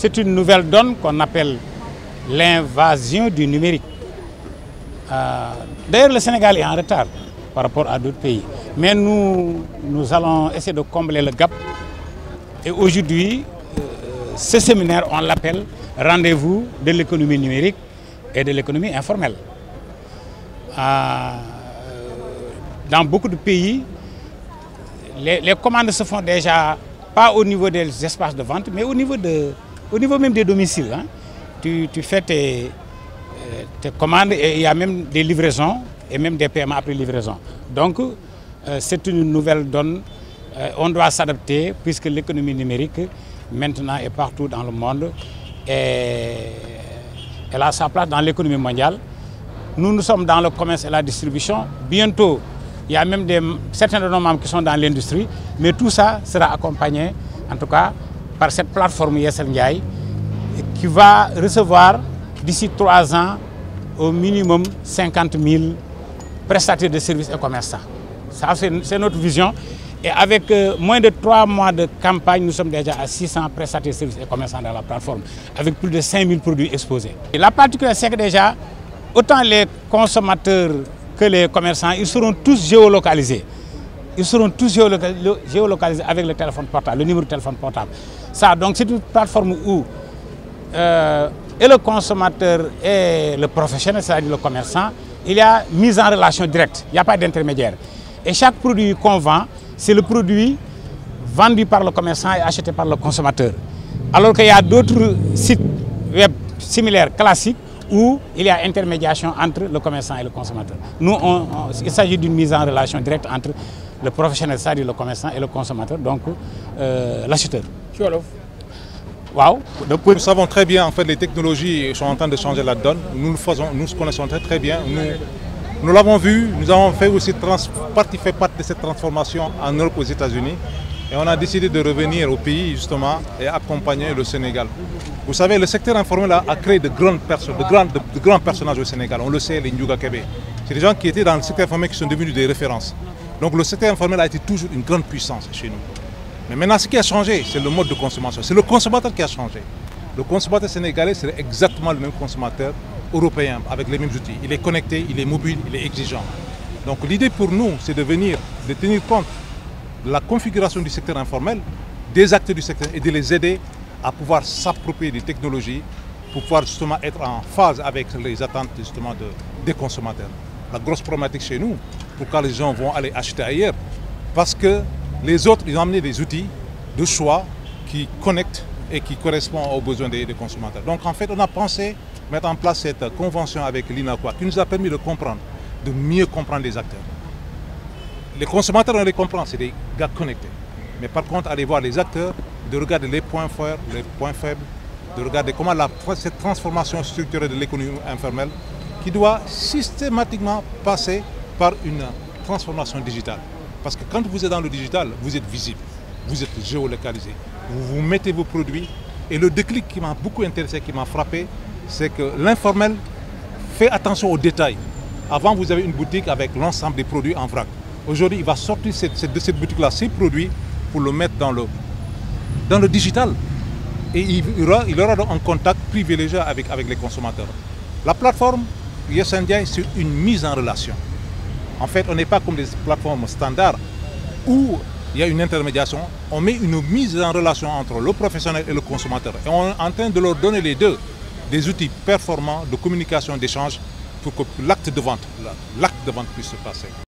C'est une nouvelle donne qu'on appelle l'invasion du numérique. Euh, D'ailleurs, le Sénégal est en retard par rapport à d'autres pays. Mais nous, nous allons essayer de combler le gap. Et aujourd'hui, euh, ce séminaire, on l'appelle Rendez-vous de l'économie numérique et de l'économie informelle. Euh, dans beaucoup de pays, les, les, commandes se font déjà pas au niveau des espaces de vente, mais au niveau, de, au niveau même des domiciles. Hein. Tu, fais tes, tes, commandes et il y a même des livraisons et même des paiements après livraison. Donc, euh, c'est une nouvelle donne. Euh, on doit s'adapter puisque l'économie numérique maintenant est partout dans le monde et elle a sa place dans l'économie mondiale. Nous, nous sommes dans le commerce et la distribution. Bientôt, il y a même des, certains de nos membres qui sont dans l'industrie, mais tout ça sera accompagné, en tout cas, par cette plateforme Ndiaye, qui va recevoir d'ici trois ans au minimum 50 000 prestataires de services et commerçants. Ça, c'est notre vision. Et avec euh, moins de trois mois de campagne, nous sommes déjà à 600 prestataires de services et commerçants dans la plateforme, avec plus de 5 000 produits exposés. Et la particularité, c'est que déjà, autant les consommateurs que les commerçants, ils seront tous géolocalisés. Ils seront tous géolocalisés avec le téléphone portable, le numéro de téléphone portable. Ça, donc, c'est une plateforme où euh, et le consommateur et le professionnel, c'est-à-dire le commerçant, il y a mise en relation directe, il n'y a pas d'intermédiaire. Et chaque produit qu'on vend, c'est le produit vendu par le commerçant et acheté par le consommateur. Alors qu'il y a d'autres sites web similaires, classiques, où il y a intermédiation entre le commerçant et le consommateur. Nous, il s'agit d'une mise en relation directe entre le professionnel, c'est-à-dire le commerçant et le consommateur, donc euh, l'acheteur. Wow. Nous savons très bien, en fait, les technologies sont en train de changer la donne. Nous le faisons, nous connaissons très très bien. Nous, nous l'avons vu, nous avons fait aussi partie, fait partie de cette transformation en Europe aux États-Unis. Et on a décidé de revenir au pays justement et accompagner le Sénégal. Vous savez, le secteur informel a, a créé de, grandes personnes, de, grands, de, de, grands personnages au Sénégal. On le sait, les Ndiouga Kébé. C'est des gens qui étaient dans le secteur informel qui sont devenus des références. Donc le secteur informel a été toujours une grande puissance chez nous. Mais maintenant, ce qui a changé, c'est le mode de consommation. C'est le consommateur qui a changé. Le consommateur sénégalais, c'est exactement le même consommateur européen, avec les mêmes outils. Il est connecté, il est mobile, il est exigeant. Donc l'idée pour nous, c'est de venir, de tenir compte de la configuration du secteur informel, des acteurs du secteur, et de les aider à pouvoir s'approprier des technologies pour pouvoir justement être en phase avec les attentes justement de, des consommateurs. La grosse problématique chez nous, pourquoi les gens vont aller acheter ailleurs Parce que les autres, ils ont amené des outils de choix qui connectent et qui correspondent aux besoins des, consommateurs. Donc en fait, on a pensé mettre en place cette convention avec l'INAQUA qui nous a permis de comprendre, de mieux comprendre les acteurs. Les consommateurs, on les comprend, c'est des gars connectés. Mais par contre, aller voir les acteurs, de regarder les points forts, les points faibles, de regarder comment cette transformation structurée de l'économie informelle qui doit systématiquement passer par une transformation digitale. Parce que quand vous êtes dans le digital, vous êtes visible, vous êtes géolocalisé, vous, mettez vos produits. Et le déclic qui m'a beaucoup intéressé, qui m'a frappé, c'est que l'informel fait attention aux détails. Avant, vous avez une boutique avec l'ensemble des produits en vrac. Aujourd'hui, il va sortir cette, de cette boutique-là ces produits pour le mettre dans le, dans le digital. Et il aura, il aura un contact privilégié avec, avec les consommateurs. La plateforme Yes India, c'est une mise en relation. En fait, on n'est pas comme des plateformes standards où il y a une intermédiation. On met une mise en relation entre le professionnel et le consommateur. Et on est en train de leur donner les deux, des outils performants de communication, d'échange, pour que l'acte de vente, l'acte de vente puisse se passer.